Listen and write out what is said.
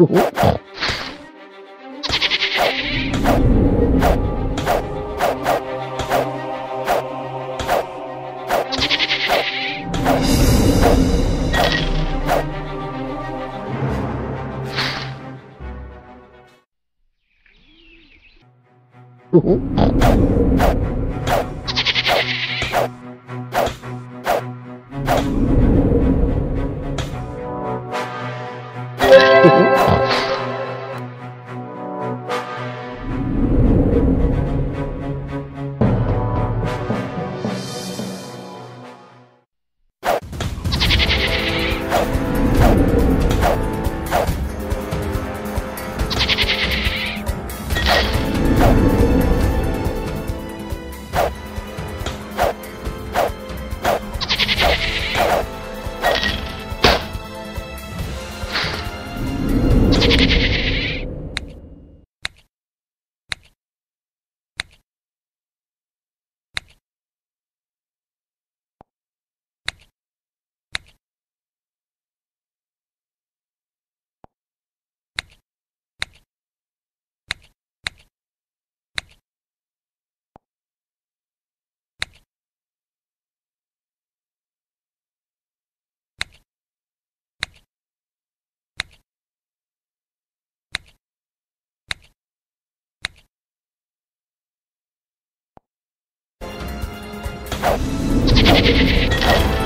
you Oh, my God.